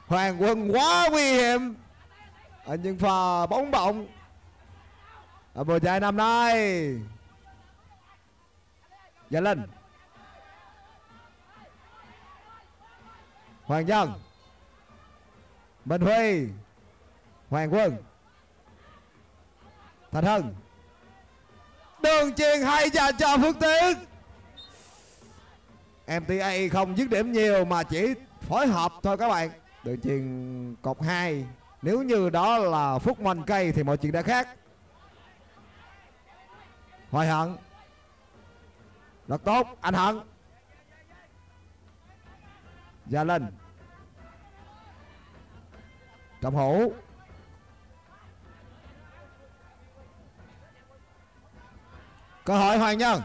Hoàng Quân quá nguy hiểm. À, ở những pha bóng bổng ở à, mùa giải năm nay. Dạ lên hoàng nhân minh huy. Hoàng quân. Thành hưng đường truyền hay dành cho phước tiến. MTA không dứt điểm nhiều mà chỉ phối hợp thôi các bạn. Đường truyền cột 2 nếu như đó là phúc manh cây thì mọi chuyện đã khác. Hoài Hận. Rất tốt. Anh Hận. Gia Linh. Trọng Hữu. Cơ hội Hoàng Nhân.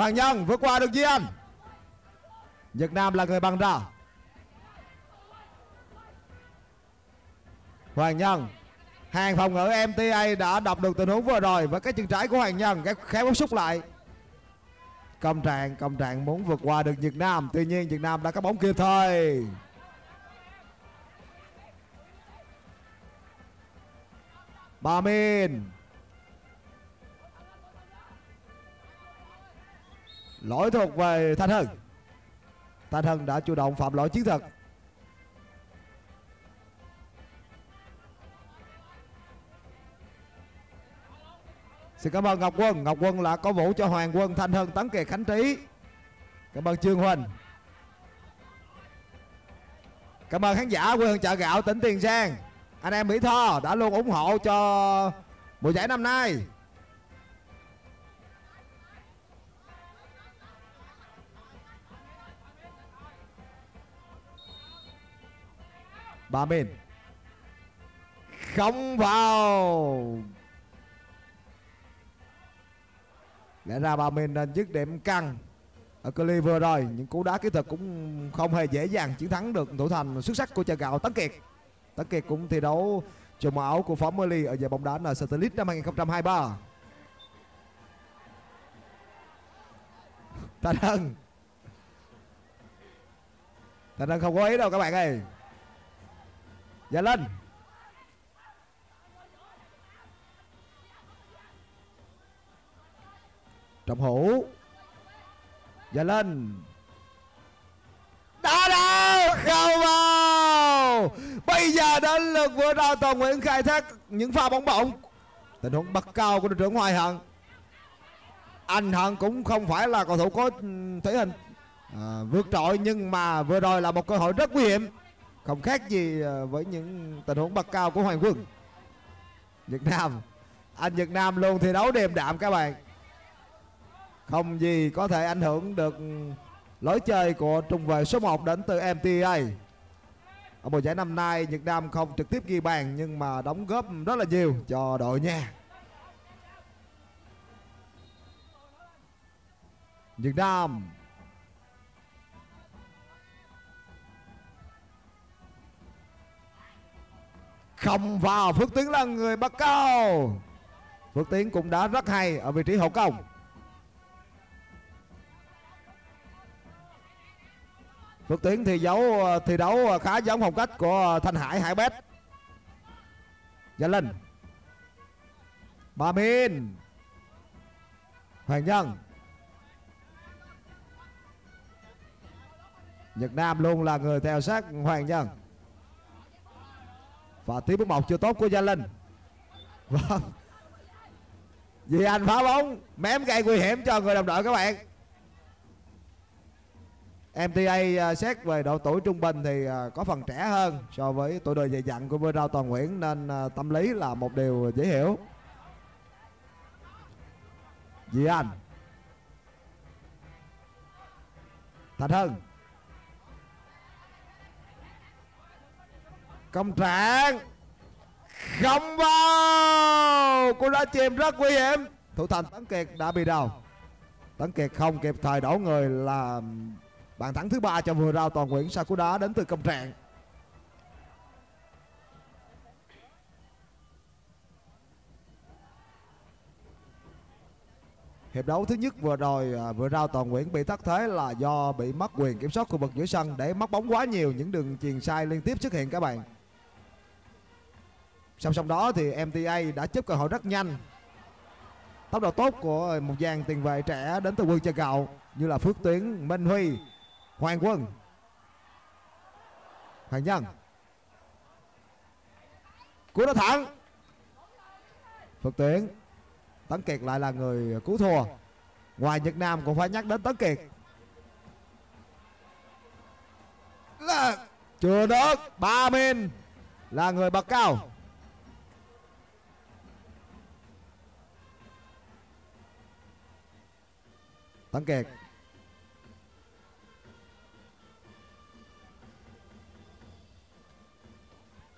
Hoàng Nhân vượt qua được Duy Anh. Việt Nam là người bằng ra. Hoàng Nhân hàng phòng ngự MTA đã đọc được tình huống vừa rồi và cái chân trái của Hoàng Nhân cái khéo bóng xúc lại. Công trạng công trạng muốn vượt qua được Việt Nam, tuy nhiên Việt Nam đã có bóng kịp thời. Ba Min Lỗi thuộc về Thanh Hưng. Thanh Hưng đã chủ động phạm lỗi chiến thuật. Xin cảm ơn Ngọc Quân. Ngọc Quân là có vũ cho Hoàng Quân. Thanh hưng Tấn Kiệt Khánh Trí. Cảm ơn Trương Huỳnh. Cảm ơn khán giả quê hương chợ gạo tỉnh Tiền Giang. Anh em Mỹ Tho đã luôn ủng hộ cho mùa giải năm nay. Ba bên. Không vào. Lẽ ra Ba bên nên dứt điểm căng. Ở clip vừa rồi, những cú đá kỹ thuật cũng không hề dễ dàng chiến thắng được thủ thành xuất sắc của chợ gạo Tấn Kiệt. Tấn Kiệt cũng thi đấu trong màu áo của Formerly ở giải bóng đá là Satellite năm 2023 Thành Hân Thành Hân không có ý đâu các bạn ơi. Dạ lên Trọng hữu. Dạ lên Đá đâu Không vào. Bây giờ đến lượt vừa rồi Toàn Nguyễn khai thác những pha bóng bổng. Tình huống bật cao của đội trưởng Hoài Hận Anh Hận cũng không phải là cầu thủ có thể hình à, vượt trội Nhưng mà vừa rồi là một cơ hội rất nguy hiểm. Không khác gì ờ, với những tình huống bật cao của Hoàng Quân. Việt Nam, Anh Việt Nam luôn thi đấu điềm đạm các bạn. Không gì có thể ảnh hưởng được lối chơi của trung vệ số 1 đến từ MTA ở mùa giải năm nay Việt Nam không trực tiếp ghi bàn, nhưng mà đóng góp rất là nhiều cho đội nha. Việt Nam không vào, Phước Tiến là người bắt cao Phước Tiến cũng đã rất hay ở vị trí hậu công Phước Tiến thì giấu thi đấu khá giống phong cách của Thanh Hải Hải Bét. Gia Linh. Ba Min. Hoàng Nhân. Nhật Nam luôn là người theo sát Hoàng Nhân. Và tiếng bước một chưa tốt của Gia Linh. Vâng. Vì anh phá bóng mém gây nguy hiểm cho người đồng đội các bạn. MTA uh, à, xét về độ tuổi trung bình thì uh, có phần trẻ hơn so với tuổi đời dày dặn của Vương Rao Toàn Nguyễn nên uh, tâm lý là một điều dễ hiểu. Dì Anh Thành Hưng Công trạng Không vào Cô đã chìm rất nguy hiểm Thủ thành Tấn Kiệt đã bị đầu. Tấn Kiệt không kịp thời đổ người là Bàn thắng thứ ba cho vừa rao toàn Nguyễn sau cú đá đến từ công trạng. Hiệp đấu thứ nhất vừa rồi à, vừa rao toàn Nguyễn bị thất thế là do bị mất quyền kiểm soát khu vực giữa sân để mất bóng quá nhiều những đường chuyền sai liên tiếp xuất hiện các bạn. Song song đó thì MTA đã chấp cơ hội rất nhanh. Tốc độ tốt của một dàn tiền vệ trẻ đến từ quân chơi gạo như là Phước Tuyến, Minh Huy, Hoàng Quân. Hoàng Nhân. Cú đá thẳng. Phước Tuyến Tấn Kiệt lại là người cứu thua. Ngoài Nhật Nam cũng phải nhắc đến Tấn Kiệt. Là Chưa được Ba Min Là người bật cao. Tấn Kiệt.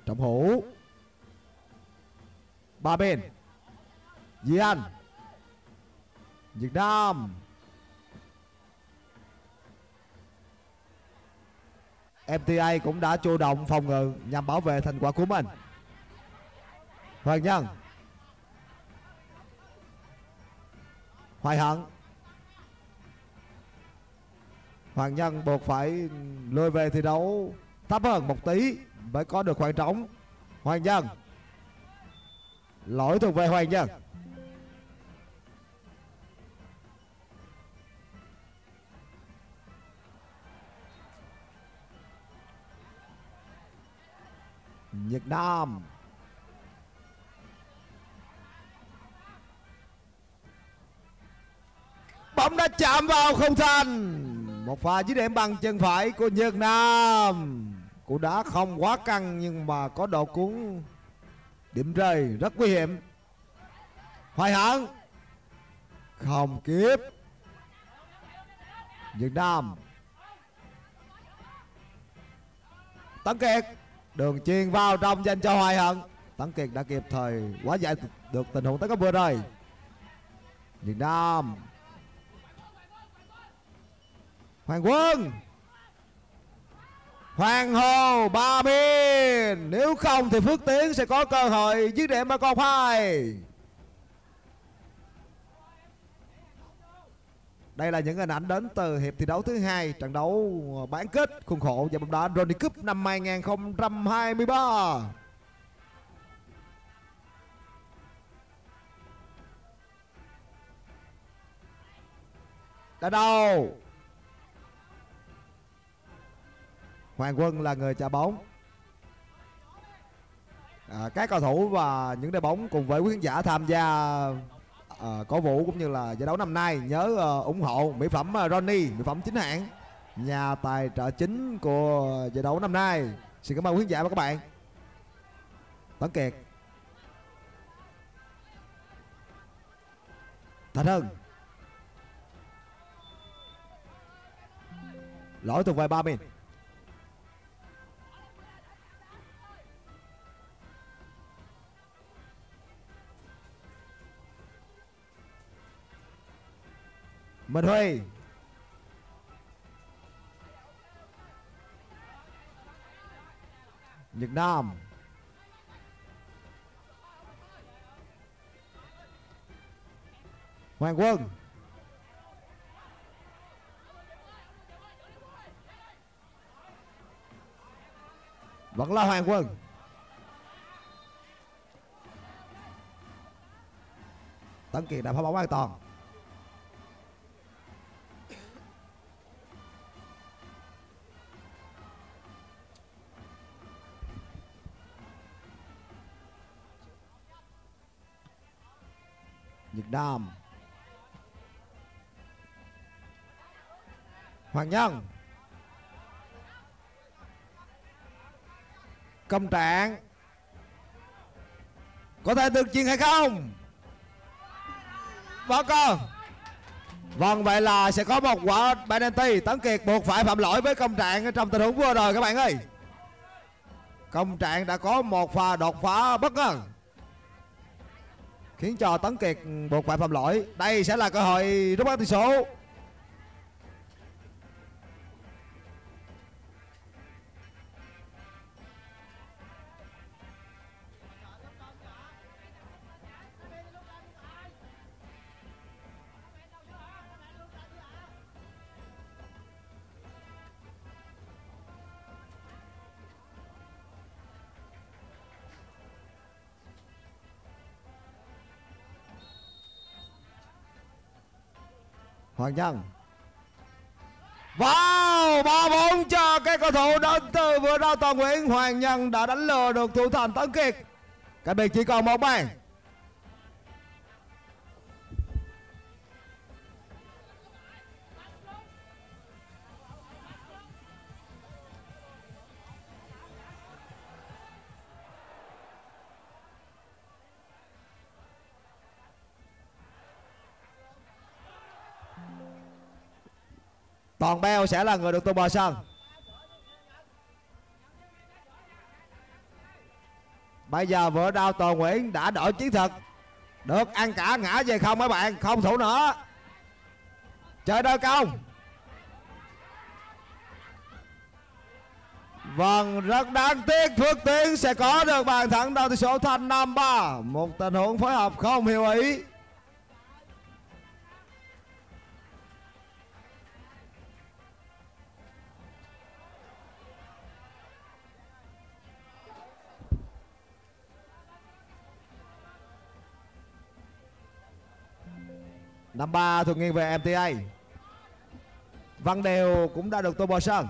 Trọng Hữu. Ba bên. Di Anh. Việt Nam. MTA cũng đã chủ động phòng ngự nhằm bảo vệ thành quả của mình. Hoàng Nhân. Hoài Hận. Hoàng Nhân buộc phải lùi về thi đấu. Thấp hơn một tí mới có được khoảng trống. Hoàng Nhân. Lỗi thuộc về Hoàng Nhân. Nhật Nam. Bóng đã chạm vào không thành một pha dứt điểm bằng chân phải của Nhật Nam. Cú đá không quá căng nhưng mà có độ cuốn điểm rơi rất nguy hiểm. Hoài hận không kịp. Nhật Nam. Tấn Kiệt. Đường chuyền vào trong dành cho Hoài Hận Tấn Kiệt đã kịp thời quá giải được tình huống tấn công vừa rồi. Việt Nam. Hoàng Quân Hoàng Hồ, Ba Biên Nếu không thì Phước Tiến sẽ có cơ hội dứt điểm ở con phai Đây là những hình ảnh đến từ hiệp thi đấu thứ hai trận đấu bán kết khuôn khổ giải bóng đá Ronny Cup năm 2023. Đã đâu? Hoàng Quân là người trả bóng. À, các cầu thủ và những đội bóng cùng với quý khán giả tham gia à, cổ vũ cũng như là giải đấu năm nay nhớ à, ủng hộ mỹ phẩm uh, Ronnie mỹ phẩm chính hãng nhà tài trợ chính của giải đấu năm nay. Xin cảm ơn quý khán giả và các bạn. Tấn Kiệt. Thành Hưng. Lỗi thuộc về ba mình. Minh Huy Nhật Nam. Hoàng Quân. Vẫn là Hoàng Quân. Tấn Kiệt đã phá bóng an toàn. Đàm. Hoàng Nhân. Công trạng. Có thể được chuyện hay không? Vâng con Vâng vậy là sẽ có một quả penalty Tấn Kiệt buộc phải phạm lỗi với công trạng trong tình huống vừa rồi các bạn ơi. Công trạng đã có một pha đột phá bất ngờ khiến cho Tấn Kiệt buộc phải phạm lỗi. Đây sẽ là cơ hội rút bắt tỷ số. Hoàng Nhân vào, ba bốn cho cái cầu thủ đến từ vừa ra toàn Nguyễn Hoàng Nhân đã đánh lừa được thủ thành Tấn Kiệt. Cái biệt chỉ còn một bàn. Toàn Beo sẽ là người được tung vào sân. Bây giờ vừa đau Toàn Nguyễn đã đổi chiến thuật. Được ăn cả ngã về không mấy bạn, Không thủ nữa. Chơi đôi công. Vâng rất đáng tiếc, Phước Tiến sẽ có được bàn thắng đầu tỷ số thành 5-3 Một tình huống phối hợp không hiểu ý. Năm ba thuộc nghiêng về MTA Văn Đều cũng đã được tô bò sân.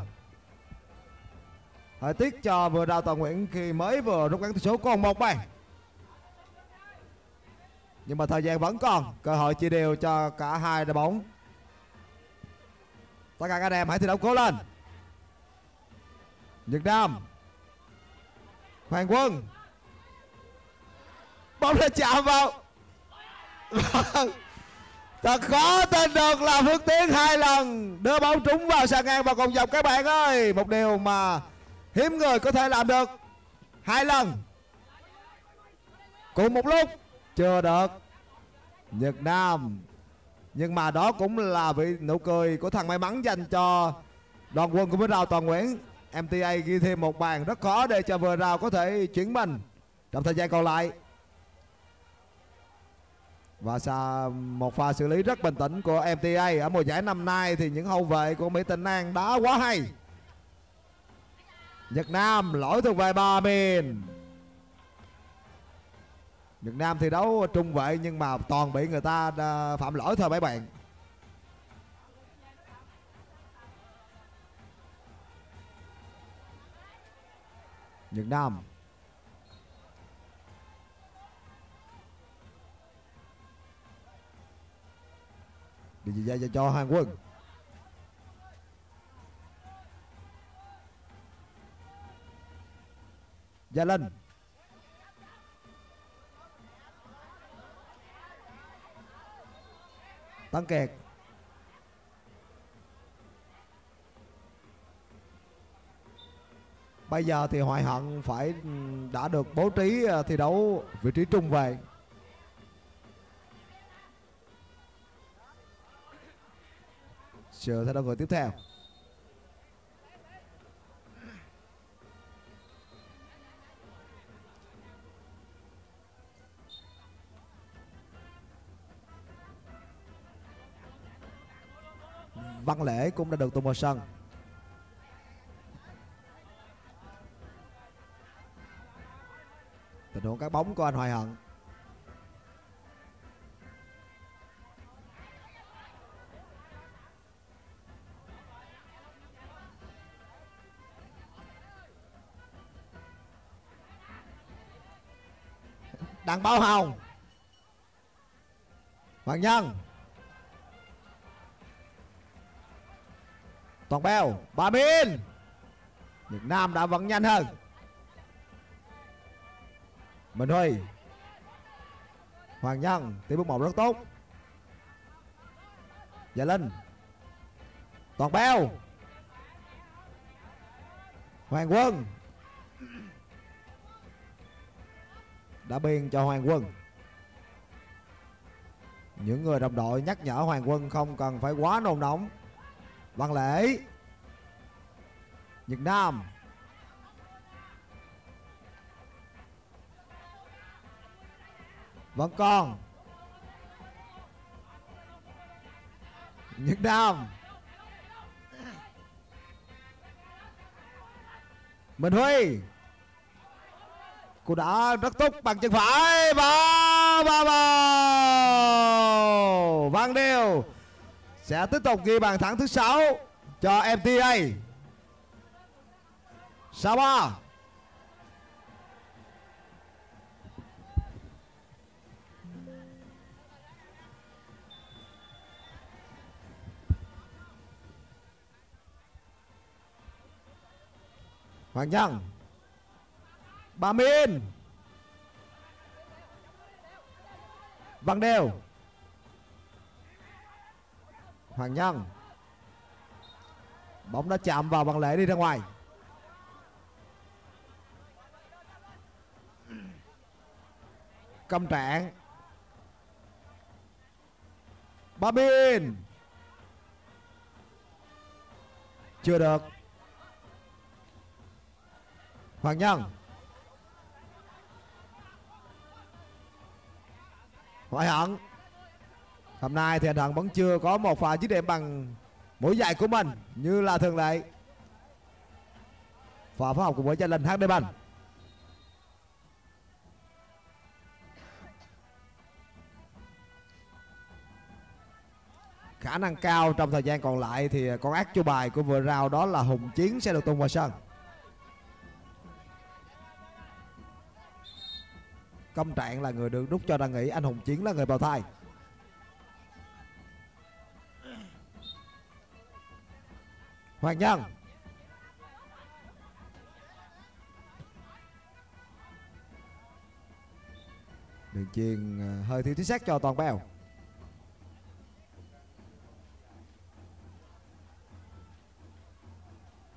Thời tiết cho vừa đào toàn Nguyễn khi mới vừa rút ngắn tỷ số còn một bàn Nhưng mà thời gian vẫn còn, Cơ hội chia đều cho cả hai đội bóng. Tất cả các anh em hãy thi đấu cố lên. Nhật Nam, Hoàng Quân. Bóng đã chạm vào. Vâng thật khó tin được là Phước Tiến hai lần đưa bóng trúng vào sàn ngang và còn dọc các bạn ơi. Một điều mà hiếm người có thể làm được. Hai lần. Cùng một lúc, chưa được. Nhật Nam. Nhưng mà đó cũng là vị nụ cười của thằng may mắn dành cho đoàn quân của Vĩnh Rào Toàn Nguyễn. MTA ghi thêm một bàn rất khó để cho vừa rào có thể chuyển mình. Trong thời gian còn lại và xa, một pha xử lý rất bình tĩnh của MTA ở mùa giải năm nay thì những hậu vệ của Mỹ Tân An đá quá hay. Nhật Nam lỗi thuộc về ba miền Nhật Nam thi đấu trung vệ nhưng mà toàn bị người ta à, phạm lỗi thôi mấy bạn. Nhật Nam Điều gì ra cho Hàn Quân. Gia Linh. Tăng Kiệt. Bây giờ thì Hoài Hận phải đã được bố trí ờ, thi đấu vị trí trung về Chờ ra đầu người tiếp theo. Văn Lễ cũng đã được tung vào sân Tình huống các bóng của anh Hoài Hận. Tặng Bảo Hồng. Hoàng Nhân. Toàn Bèo Ba Minh, Việt Nam đã vẫn nhanh hơn. Minh Huy. Hoàng Nhân Tiếp bước một rất tốt. Dạ Linh. Toàn Bèo. Hoàng Quân. Đã biên cho Hoàng Quân. Những người đồng đội nhắc nhở Hoàng Quân không cần phải quá nôn nóng. Văn Lễ, Nhật Nam. Vẫn còn. Nhật Nam. Minh Huy. Cô đã rất tốt bằng chân phải. Vào vào vào Văn Điều sẽ tiếp tục ghi bàn thắng thứ sáu cho MTA. Sao ba? Hoàng Nhân Bà Miên. Văn Đều. Hoàng Nhân. Bóng đã chạm vào bằng lễ đi ra ngoài. Cầm trạng Ba Biên Chưa được. Hoàng Nhân. Hoài Hận Hôm nay thì anh Hận vẫn chưa có một pha dứt điểm bằng mũi dài của mình, Như là thường lệ. Pha phối hợp cùng với Gia hát HD Bành Khả năng cao trong thời gian còn lại thì con ác chu bài của vừa rào đó là Hùng Chiến sẽ được tung vào sân. Công trạng là người được đúc cho đang nghĩ anh hùng chiến là người bào thai Hoàng Nhân. Đường chiên à, hơi thiếu chính xác cho toàn bèo.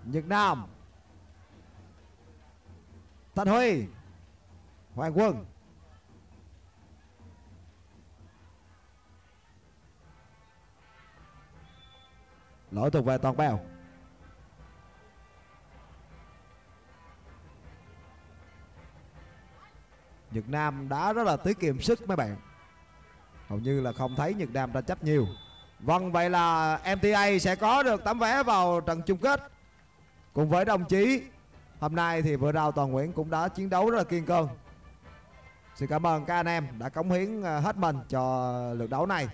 Nhật Nam. Thanh Huy. Hoàng Quân. Lỗi thuộc về toàn bèo Nhật Nam đã rất là tiết kiệm sức mấy bạn. Hầu như là không thấy Nhật Nam ra chấp nhiều. Vâng vậy là MTA sẽ có được tấm vé vào trận chung kết. Cùng với đồng chí, Hôm nay thì vừa đào Toàn Nguyễn cũng đã chiến đấu rất là kiên cường. Xin cảm ơn các anh em đã cống hiến à, hết mình cho lượt đấu này.